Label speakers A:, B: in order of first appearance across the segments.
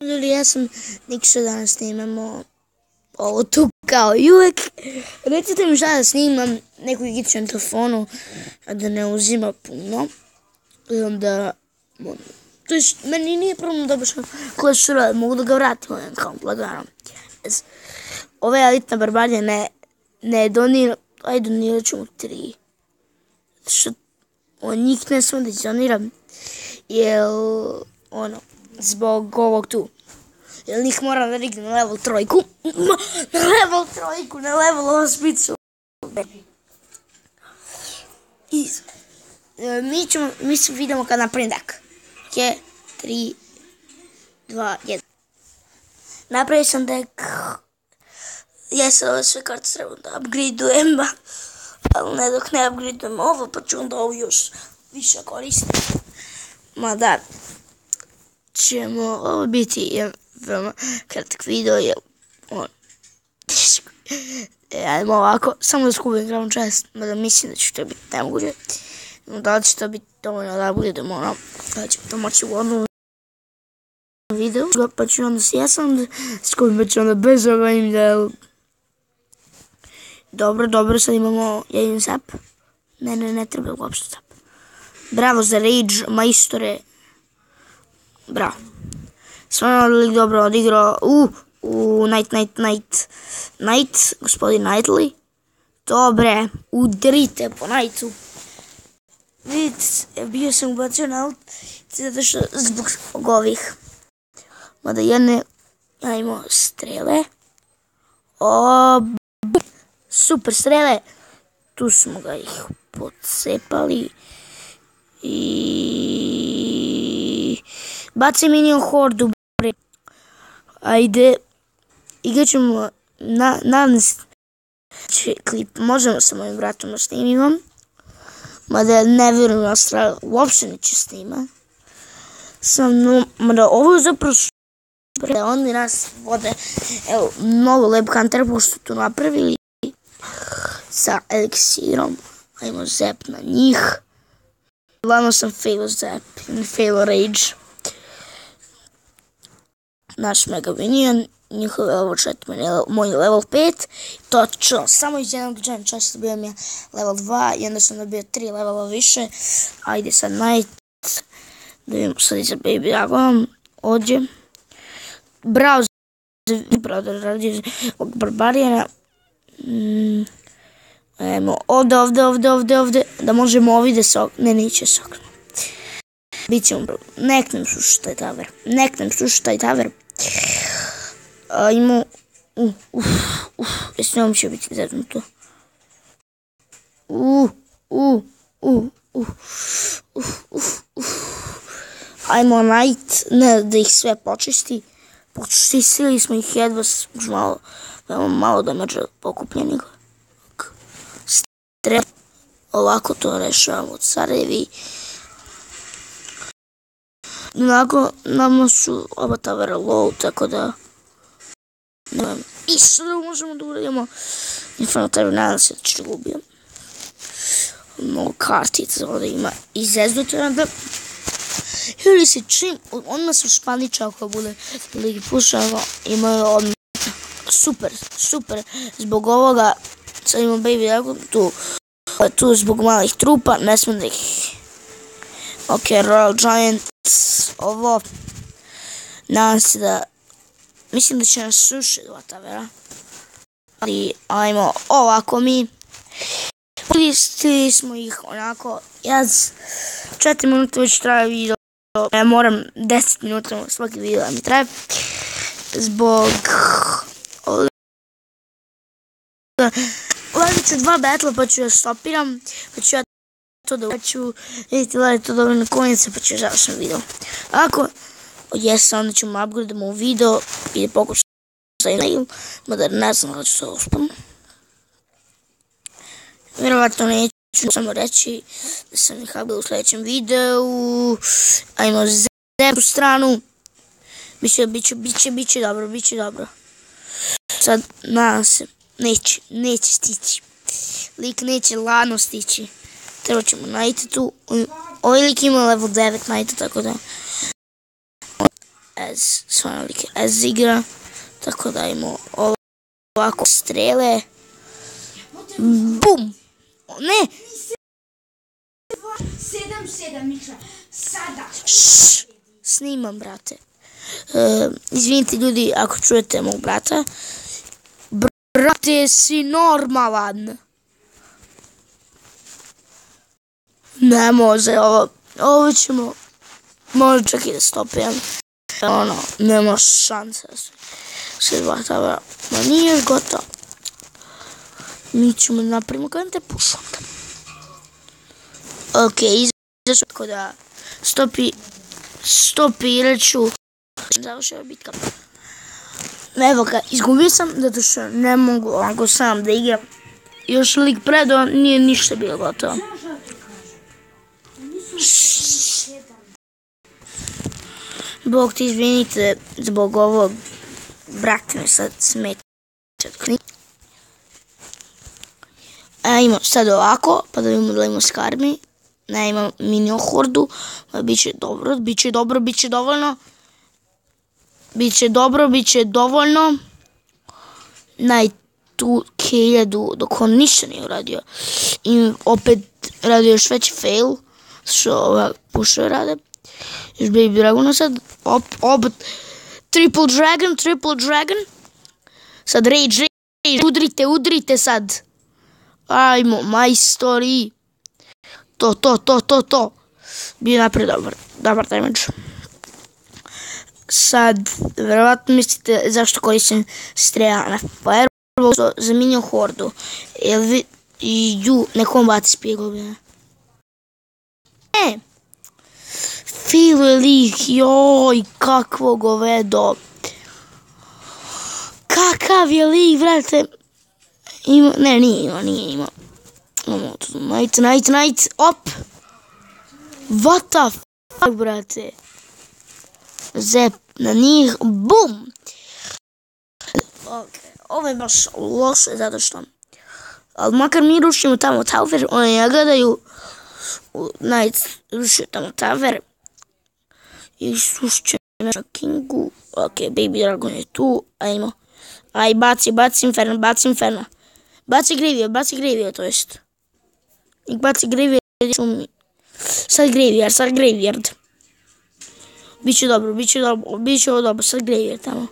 A: Ljudi, ja sam Nikša danas snimamo ovo tu kao i uvek. Recite mi šta da snimam, neku igicu na telefonu, da ne uzima puno. I onda, to je, meni nije problem da baš Clash Royale, mogu da ga vratim ovaj account, lagano. Yes. Ove elitna barbarija ne, ne donira, ajde donirat ću mu tri. Što on njih ne sam da doniram, jer, ono, zbog ovog tu. Jer njih moram da dignem na level trojku. Na level trojku, na level ospicu. I e, mi ćemo, mi se vidimo kad napravim dak. Je, 3, 2, 1. Napravio sam dek. Ja sad ove sve karte trebam da upgradeujem, ali ne dok ne upgradeujem ovo, pa ću onda ovo još više koristiti. Ma da, ćemo ovo biti jedan veoma kratak video, jer on, e, ajmo ovako, samo da skupim glavnu čast, mada mislim da će to biti nemoguće. Da li će to biti dovoljno da budemo ono, da ćemo to moći u odnovu video, pa ću onda s jesam da skupim, pa ću onda bez ovoga im da... Dobro, dobro, sad imamo, ja imam zap. Ne, ne, ne treba uopšte zap. Bravo za Rage, majstore. Bravo. Stvarno li dobro odigrao. U, u, Night, Night, Night. Night, gospodin Knightley. Dobre, udrite po Knightu. Vidite, bio sam ubacio na aut, zato što zbog ovih. Mada jedne, ja imao strele. O, super strele. Tu smo ga ih pocepali. I... Baci minion hordu, bre. Ajde. Ćemo na, nadam se klip. Možemo sa mojim bratom da snimimo. Mada ne vjerujem na stranu. Uopšte neće snima. Sam, no, mada ovo je zapravo super. Oni nas vode. Evo, mnogo lep kanter pošto tu napravili. Sa eliksirom. Ajmo zep na njih. Glavno sam failo ne failo rage. Naš mega minion, njihov level 4, moj level 5. Točno, samo iz jednog džem časa dobio ja level 2 i onda sam dobio 3 levela više. Ajde sad night. Da vidimo sad iza baby dragon. Bravo bravo da radi ovog barbarijana. Mm. Ajmo, ovde, ovde, ovde, ovde, ovde, da možemo ovi da se Ne, neće se oknu. Bićemo, bro. Nek nam sluša taj taver. Nek nam sluša taver. Ajmo. Uh, uf, uf, njom će biti zeznuto. Uh, uh, uh, uh, uh, uh, uh. Ajmo night, ne da ih sve počisti. Počistili smo ih jedva, malo, veoma malo damađa pokupljenih treba ovako to rešavamo carevi onako nama su oba tavera low tako da nemam ništa da možemo da uradimo Inferno Tower nadam se da ću ga ubijem. Mnogo kartica ovdje ima i zezdute onda ili se čim odmah su španića ako bude ligi pušava imaju odmah super super zbog ovoga sad imamo Baby Dragon tu, tu zbog malih trupa, ne smijem da ih... Ok, Royal Giant, ovo, nadam se da, mislim da će nas suši dva tavera, ali ajmo ovako mi, koristili smo ih onako, ja 4 minuta već traje video, ja moram 10 minuta svaki video da mi traje, zbog Uradit ću dva battle pa ću ja stopiram, pa ću ja to da ću vidjeti da li to na konjice pa ću završen video. Ako jesam, onda ćemo upgrademo u video i da pokušam sa email, mada ne znam da ću se uspam. Vjerovatno neću samo reći da sam ih upgradao u sljedećem videu. Ajmo zemlju stranu. Biće, biće, biće, biće dobro, biće dobro. Sad, nadam se. Neće, neće stići. Lik neće lano stići. Treba ćemo tu. Ovaj lik ima level 9 najti, tako da... Ez, stvarno like Ez igra, tako da imamo ovako strele. Bum! Ne!
B: 7-7 Miša, sada.
A: Šš, snimam, brate. E, izvinite ljudi ako čujete mog brata. Brate, si normalan. Ne može, ovo, ovo ćemo, može čak i da stopijem. Ono, nema šanse da se, dva tabora. Ma nije još gotovo. Mi ćemo da napravimo kada te onda. Ok, izašao tako da stopi, stopirat ću. Završava bitka. Evo ga, izgubio sam zato što ne mogu ovako sam da igram. Još lik predo, nije ništa bilo gotovo. Bog ti izvinite zbog ovog. Brate me sad smeta. A imam sad ovako, pa da vidimo da imamo skarmi. Ne, imam mini hordu. Pa bit će dobro, bit će dobro, bit će dovoljno. Biće dobro, bit će dovoljno. Naj tu hiljadu dok on ništa nije uradio. I opet radio još veći fail. Što ova pušove rade. Još Baby Dragona sad. Op, op, triple Dragon, triple Dragon. Sad Rage, Rage, udrite, udrite sad. Ajmo, majstori. To, to, to, to, to. Bio napred dobar, dobar damage sad, verovatno mislite zašto koristim strela na Fireball, zamenio hordu. Jel vi, ju, nekom baci spigove. Ne. File lik, joj, kakvo govedo. Kakav je lik, vrate. Ima, ne, nije ima, nije ima. Night, night, night, op. What the fuck, brate zep na njih, bum! Ok, ovo je baš loše zato što, ali makar mi rušimo tamo tower, oni ne gledaju, tamo tower, i sušće na Kingu, ok, Baby Dragon je tu, ajmo, aj baci, baci Inferno, baci Inferno, baci Graveyard, baci Graveyard, to jest, nek baci Graveyard, sad Graveyard, sad Graveyard, Biće dobro, biće dobro, biće ovo dobro, sad Graveyard tamo.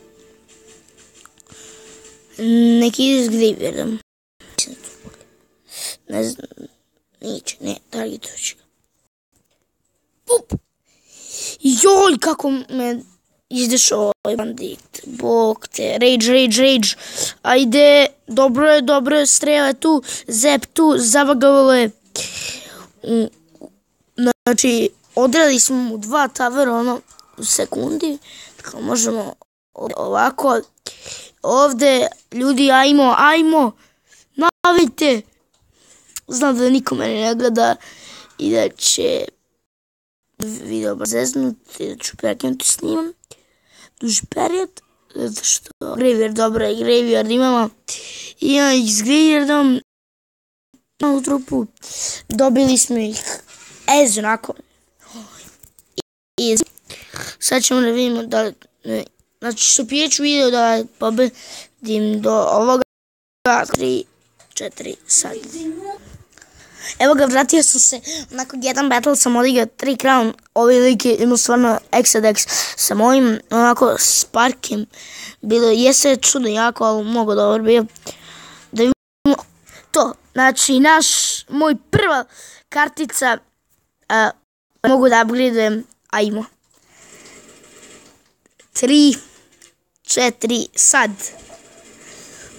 A: Neki ide s Graveyardom. Ne znam, neće, ne, targetovat ću ga. Up! Joj, kako me izdeš ovaj bandit. Bog te, rage, rage, rage. Ajde, dobro je, dobro je, strela tu, zep tu, zavagalo je. Znači, odrali smo mu dva tavera, ono, sekundi. Tako možemo ovako. Ovde, ljudi, ajmo, ajmo. Navite. Znam da niko mene ne gleda i da će video bazeznuti, da ću prekinuti snimam. Duži period, zato što Graveyard, dobro je Graveyard, imamo imamo ih s Graveyardom u trupu. Dobili smo ih ez onako. I Sad ćemo da vidimo da... Znači, stopije ću video da pobedim do ovoga 3, 4, sad. Evo ga, vratio sam se, onako jedan battle sam odigrao 3 crown, ovaj lik je imao stvarno exadex sa mojim, onako, Sparkem, bilo, jeste čudno jako, ali mnogo dobro bio. Da vidimo to, znači, naš, moj prva kartica, a, mogu da upgradeujem, ajmo. 3, 4, sad.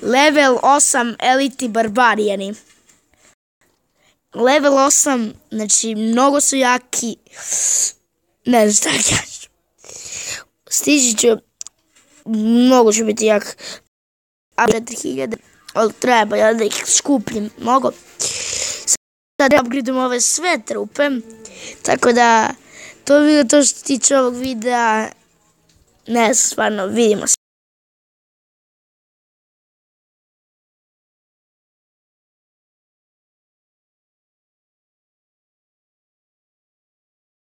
A: Level 8 Elite Barbarijani. Level 8, znači mnogo su jaki. Ne znam šta kažu. Stići ću, mnogo ću biti jak. A 4000, ali treba ja da ih skupljim mnogo. Sad upgradeom ove sve trupe, tako da to je bilo to što tiče ovog videa. Ne, stvarno, vidimo se.